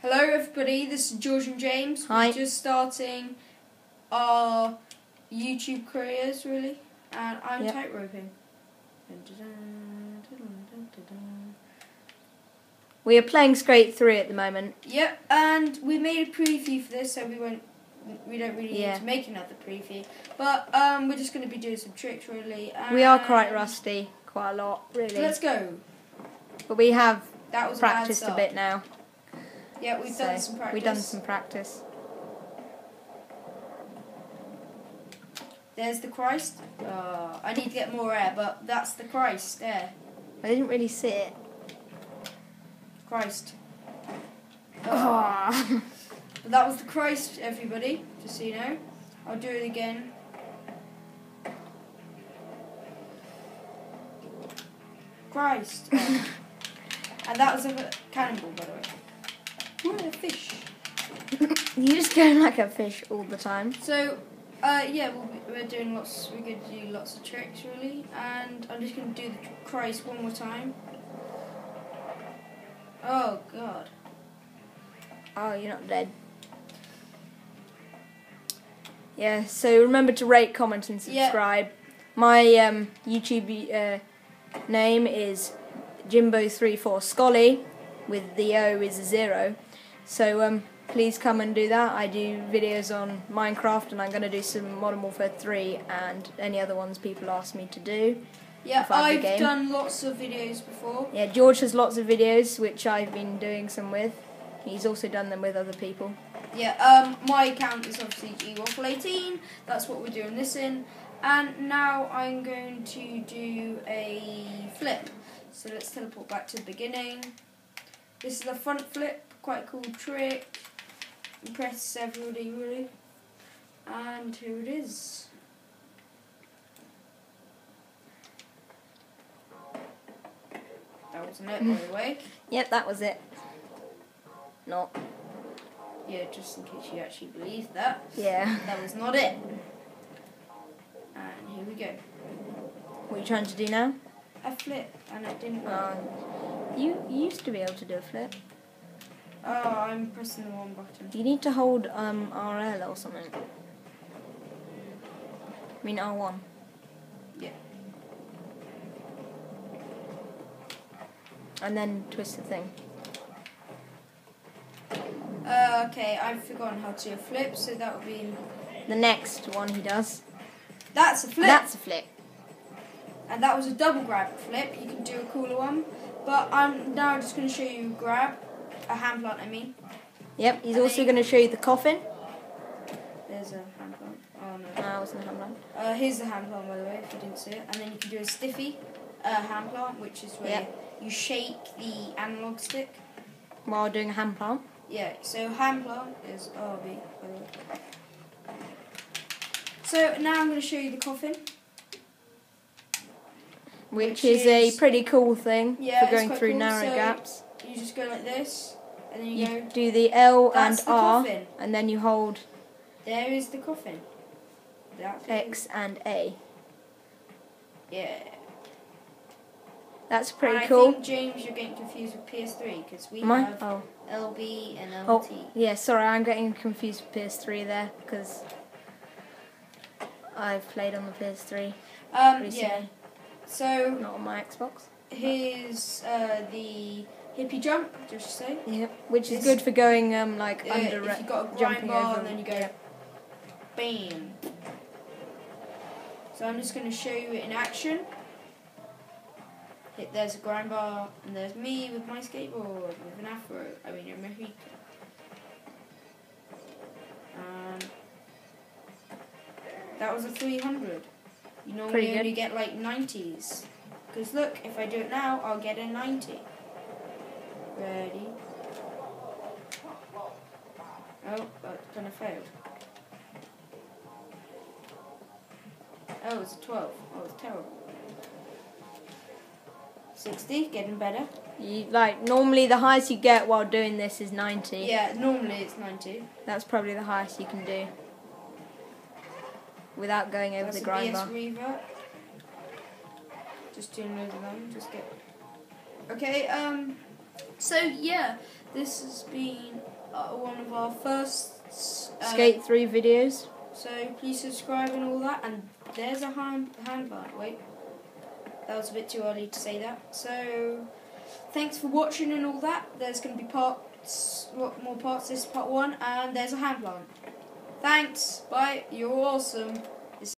Hello, everybody. This is George and James. Hi. We're just starting our YouTube careers, really, and I'm Yep. tightroping. We are playing Skate 3 at the moment. Yep, and we made a preview for this, so we won't. We don't really Yeah. need to make another preview, but um, we're just going to be doing some tricks, really. And We are quite rusty, quite a lot, really. Let's go. But we have That was practiced a, a bit now. Yeah, we've so done some practice. We've done some practice. There's the Christ. Uh, I need to get more air, but that's the Christ there. I didn't really see it. Christ. Oh. But that was the Christ, everybody, just so you know. I'll do it again. Christ. Oh. and that was a cannonball, by the way. Fish. you just go like a fish all the time. So, uh, yeah, we'll be, we're doing lots. We're going to do lots of tricks, really, and I'm just going to do the Christ one more time. Oh God. Oh, you're not dead. Yeah, so remember to rate, comment, and Yeah. subscribe. My um, YouTube uh, name is Jimbo34 Scully, with the O is a zero. So um, please come and do that. I do videos on Minecraft, and I'm going to do some Modern Warfare 3 and any other ones people ask me to do. Yeah, I have the I've done lots of videos before. Yeah, George has lots of videos, which I've been doing some with. He's also done them with other people. Yeah, um, my account is obviously gwaffle18. That's what we're doing this in. And now I'm going to do a flip. So let's teleport back to the beginning. This is a front flip, quite a cool trick. Impresses everybody really. And here it is. That wasn't it, by the way. Yep, that was it. Not. Yeah, just in case you actually believe that. Yeah. That was not it. And here we go. What are you trying to do now? A flip, and it didn't work. Um, you, you used to be able to do a flip. Oh, I'm pressing the wrong button. You need to hold um, RL or something. I mean R1. Yeah. And then twist the thing. Uh, okay, I've forgotten how to flip, so that would be. The next one he does. That's a flip! That's a flip. and that was a double grab flip. You can do a cooler one. But I'm now just going to show you grab. A hand plant, I mean. Yep, he's also going to show you the coffin. There's a hand plant. Oh no. No, I wasn't hand line. Uh, here's the hand plant, by the way, if you didn't see it. And then you can do a stiffy uh, hand plant, which is where Yep. you shake the analog stick. While doing a hand plant. Yeah, so hand plant is RB, by the way. So now I'm going to show you the coffin. Which, Which is, a pretty cool thing Yeah, for going through cool. narrow So gaps. You just go like this, and then you, You go. do the L and the R, coffin. and then you hold There is the coffin. X and A. Yeah. That's pretty and I cool. think James, you're getting confused with PS3 because we have Oh. LB and LT. Oh, yeah, sorry, I'm getting confused with PS3 there because I've played on the PS3 Um, recently, yeah. So not on my Xbox. here's uh, the hippie jump, just to say. Yep, which is good for going um like Uh, under if you got a grind bar and then you go yeah. bam. So I'm just going to show you it in action. Hit, there's a grind bar, and there's me with my skateboard with an afro. I mean, a Mohican. Um, that was a 300. You normally only get like 90s. Because look, if I do it now, I'll get a 90. Ready? Oh, that gonna fail. Oh, it's a 12. Oh, it's terrible. 60, getting better. You, like normally the highest you get while doing this is 90. Yeah, normally it's 90. That's probably the highest you can do without going over That's the grind bar. Just doing loads of them. Just get. Okay. Um. So yeah, this has been uh, one of our first uh, Skate 3 videos. So please subscribe and all that. And there's a hand hand bar. Wait, that was a bit too early to say that. So thanks for watching and all that. There's going to be parts, more parts. This is part one, and there's a hand plant. Thanks. Bye. You're awesome.